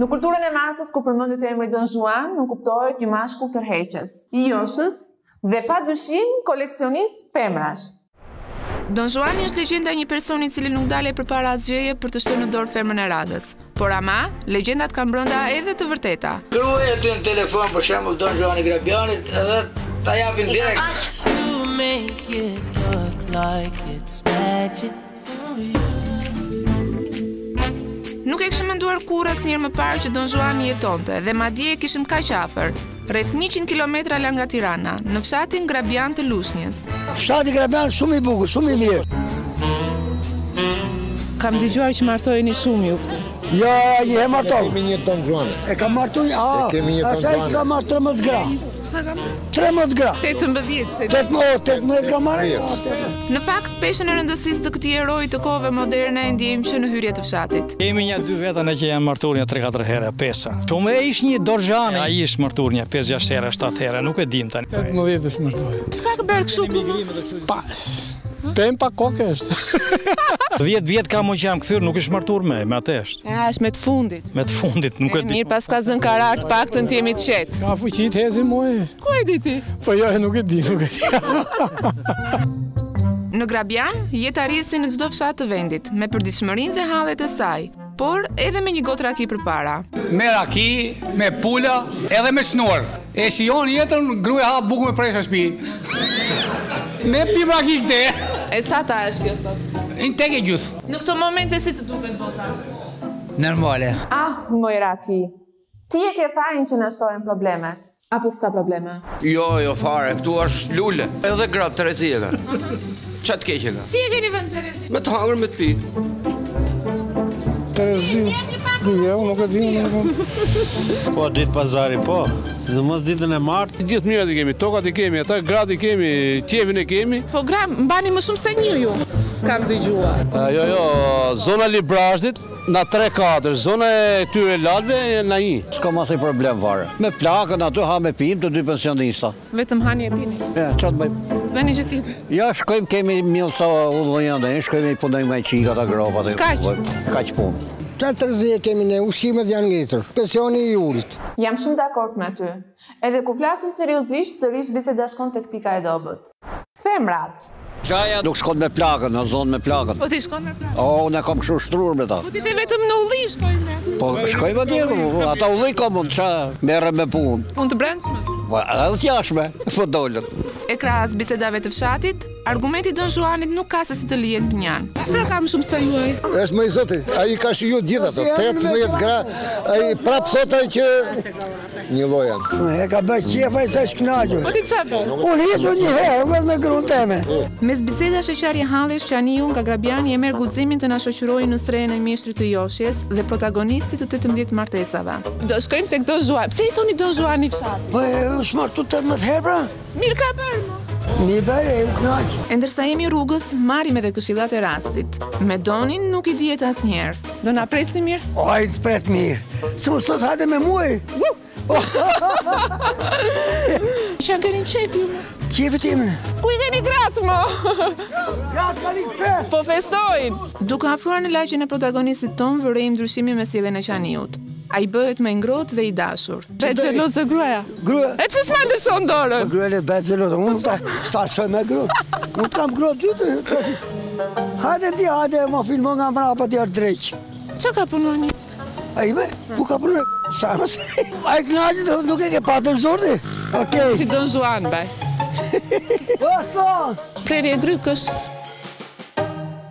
Në kulturën e masës kur përmendet emri Don Juan, nënkuptohet një mashkull tërheqës, joshës dhe pa dyshim koleksionist femrash. Don Juan është legjenda e një personi i cili nuk ndalet përpara asgjeje për të shtënë në dorë femrën e radhës. Por ama, legjendat kanë brenda edhe të vërteta. Kërkoje ti në telefon për shembull Don Juan i Grabianit edhe ta japin direkt. Nuk e kishim menduar kurrë asnjëherë më parë që Don Juan jetonte dhe madje e kishim kaq afër, rreth 100 kilometra larg nga Tirana, në fshatin Grabian të Lushnjës. Fshati Grabian shumë i bukur, shumë i mirë. Kam dëgjuar që martoheni shumë ju këtu. Jo, një herë martohen. Kemi një Don Juan. Je martuar, a? Kemi një Don Juan. Ai që ka martuar me tetë gra. 13 gra. 18, se 18, 18 ka marrë. Në fakt, peshën e rëndësisë të këtij heroi të kohëve moderne e ndjejmë që në hyrje të fshatit. Kemi një dy veta në që janë martuar një 3-4 herë, pesa. Po ishte një donzhuan. Ai ish martuar një 5-6 herë, 7 herë, nuk e dim tani. 18 është martuar. Çka ka bërë kështu ku? Pas. Pem pa kokë është. 10 vjet kam që jam kthyer, nuk është martuar më, me atë është. Ja, është me të fundit. Me të fundit nuk e di. Mirë, paska zën karar të paktën të jemi të qetë. Ka fuqi të zezë moj. Ku e di ti? Po jo, nuk e di, nuk e di. Në Grabian, jeta rrjedh si në çdo fshat të vendit, me përditshmërinë dhe hallet e saj, por edhe me një gotë raki përpara. Me raki, me pula, edhe me snuar. E shijon jetën gruaja ha bukë me presh në shtëpi. Ne pim raki këte. E sata është kjo sot? Në teke e gjys. Në këto momente si të duket bota? Normale. Ah moj Raki. Ti e ke fajin që na shtohen problemet. Apo s'ka probleme? Jo, jo fare, këtu është lule. Edhe gratë terezi e ka. Qa të keqe ka? Si e keni vënë terezinë? Me të hangër, me të pi. Terezi, jo, nuk e di. Po, ditë pazari, po. Sidomos ditën e martë. Të gjitha të mirat i kemi, tokat i kemi, ata gratë i kemi, qejfin e kemi. Po gra, mbani më shumë se një ju, kam dëgjuar. Jo, jo, zona e Librazhdit, na 3-4, zona e këtyre lartëve, na 1. S'ka më asnjë problem fare. Me plakën aty hamë e pimë të dy pensionista. Vetëm hani e pini? E, qa të bëjmë? S'bëni gjë tjetër? Jo, shkojmë kemi mjellë ca ullinj andej, shkojmë i punojmë nga i çikë ato gropat. Kaq? Kaq punë. Ça terezie kemi ne, ushqimet janë ngritur. Pensioni i ulët. Jam shumë dakord me ty. Edhe kur flasim seriozisht, sërish biseda shkon tek pika e dobët. Femrat. Gjaja nuk shkon me plakën, o zonë me plakën. Po ti shkon me plakën? O, unë e kam kështu shtruar me ta. Po ti the vetëm në ulli shkoj me. Po shkojmë atje, ata ulli kam unë, që merrem me punë. Punë të brendshme? Po edhe të jashtme, po dolën. E krahas bisedave të fshatit? Argumenti Don Juanit nuk ka se si të lihet mënjanë. Çfarë ka më shumë sa juaj? Është më i zoti, ai ka shijuar gjithë ato. 18 gra, ai prap sot ai që njëlloj janë. E ka bërë qejf ai sa është kënaqur. Po ti çfarë po? Unë hiç një herë, vetëm me gruan teme. Mes bisedash e qarje hallesh Qaniu nga Grabiani e merr guximin të na shoqërojë në strehën e mjeshtrit të joshjes dhe protagonistit të 18 martesave. Do shkojmë tek Don Juan. Pse i thoni Don Juan në fshat? Po është martu 18 herë pra? Mirë ka bërë mo. Mirë bërë, e u knaqë. E ndërsa jemi rrugës, marrim edhe këshillat e rastit. Me Donin nuk i dihet asnjëherë. Do na presë mirë? O, ai të pret mirë. Se më sot hajde me mua. Qenke në qejf ti më? Qejf ti më? Ku i keni gratë më? Gratë kanë festë! Po festojnë! Duke afruar në lagjen e protagonistit tonë, vërejmë ndryshimin në sjelljen e Qaniut. Ai bëhet më i ngrohtë dhe i dashur. Bëhet xheloze dhe gruaja. Gruaja. E pse s'ma lëshon dorën? Po gruaja bëhet xheloze. Unë s'ta s'ta shoj me gru. Unë të kam grua të dytë. Hajde ti, hajde, ma filmon nga mbrapa ti ore dreq. Çka ka punu ai? A i me? Ku ka punu? Samës? Ai kënaqet dhe nuk e ke patën zordi? Okej. Si Don Juan, baj. Osto! Prerje grykësh.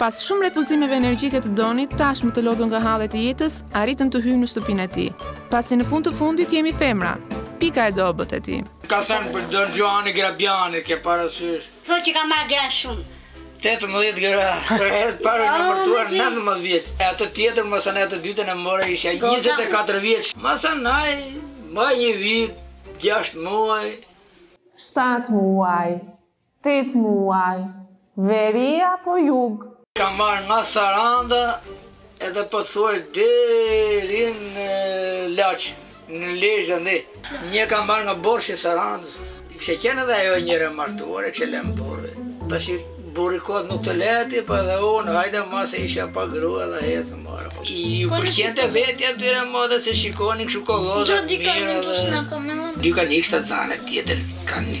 Pas shumë refuzimeve energjike të Donit, tashmë të lodhur nga hallet e jetës, arritëm të hyjmë në shtëpinë e tij. Pasi në fund të fundit jemi femra. Pika e dobët e tij. Ka thënë për Don Juan i Grabianit, ke parasysh? Thotë që ka marrë gra shumë. Tetëmbëdhjetë gra, për herë të parë jam martuar nëntëmbëdhjetë vjeç. E atë tjetër, më thënë, e të dytën e mora isha njëzet e katër vjeç. Më thënë ai, mbaj një vit, gjashtë muaj. Shtatë muaj. Tetë muaj. Veri apo jug? Kam marrë nga Saranda edhe pothuajse deri në Laç, në Lezhë andej. Një kam marrë nga Borshi i Sarandës. Kishte qenë edhe ajo njëherë e martuar, e kishte lënë burri. Tashi burri kot nuk të lë ty, po edhe unë, hajde ma se isha pa grua edhe e mora. Iu pëlqente vetja atyre more se shikonin kështu kolloza të mira edhe. Dy kanë ikë shtatzane tjetra kanë.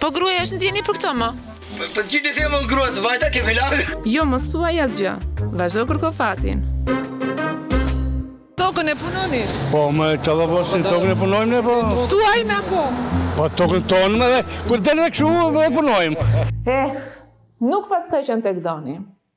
Po gruaja është ndjeni për këto më. Po ti ti themo grua të vajta ke vila. Jo mos thuaj asgjë. Vazhdo kërko fatin. Tokën e punoni. Po më çfarë po si tokën e punojmë ne po. Tuaj apo? Po tokën tonë më dhe kur del ne kshu dhe punojmë. Eh, nuk paska qenë tek Doni.